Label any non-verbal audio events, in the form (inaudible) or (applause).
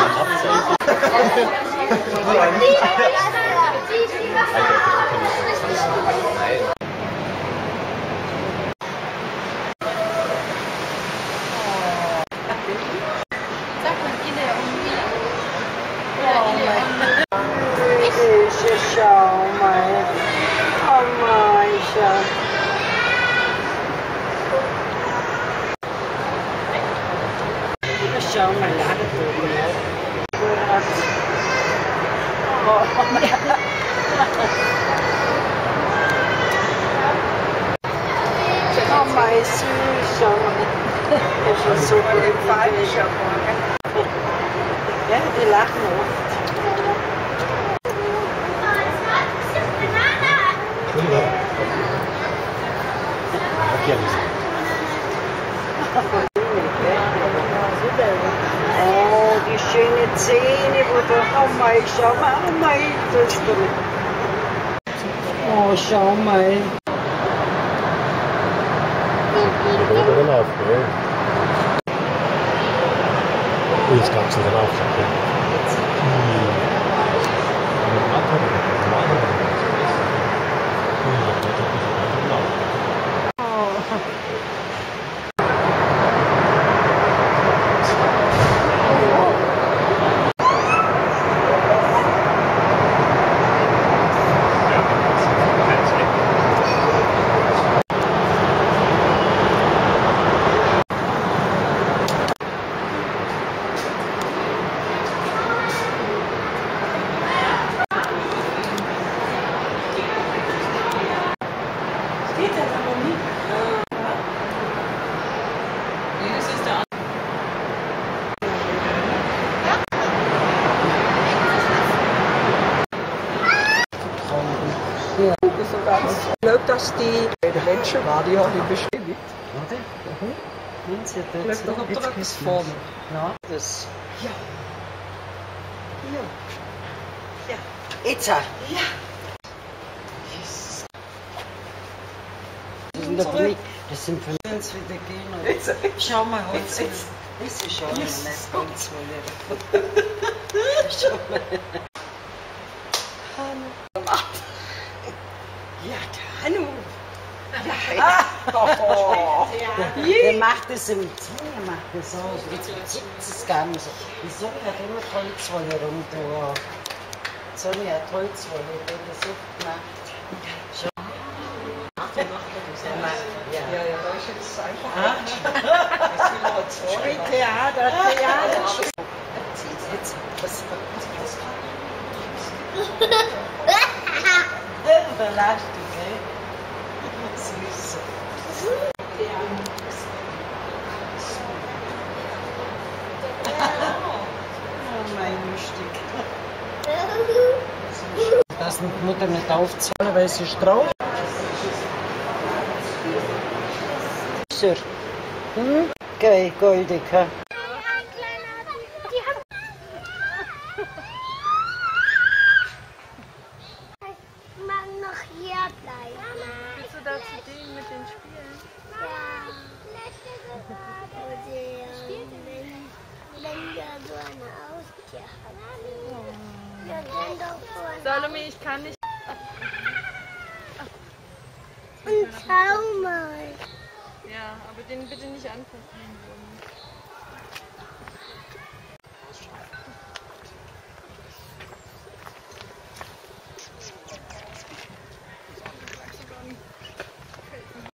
好好好好好好好 Oh, mein Süß, schau mal. Das ist schon so gut. Ja, die lachen oft. Oh, die schöne Zähne, wo du, oh mein, schau mal, oh mein. Oh, schau mal. Dat die bij de mensen waar die al in bescherming. Oder? Nein, sie hat Leuk toch op de rug vorm. Ja, das. Ja. Ja. Ja. Jetzt. Ja. Das sind doch nicht, das sind von uns wieder gehen. Jetzt, jetzt. Schau mal, heute Jetzt, jetzt. Das ist schon Yes. nicht ganz wohl. (laughs) Schau mal. Ja, der Hanno. Ja, oh. Der macht das im Zimmer, macht das aus. Jetzt zieht es gar nicht so. Wieso hat immer die Holzwolle runter? Sonja hat Holzwolle, wenn das so gemacht. Schau. Der macht, ja. Ja, ja, da ist jetzt einfach. Ah. Das will er zwei. Spielt Theater, Theater. Zieht jetzt was. Überrascht (laughs) dich, gell? Süß. Oh, mein Stück. Das die Mutter nicht aufzahlen, weil sie straucht. Sir. Hm? Geil, goldig, da zu denen mit den Spielen? Ja. Wenn, wir so eine Austier hatten. Wir sind doch so ein Salome, ich kann nicht. Und schau mal. Ja, aber den bitte nicht anfassen.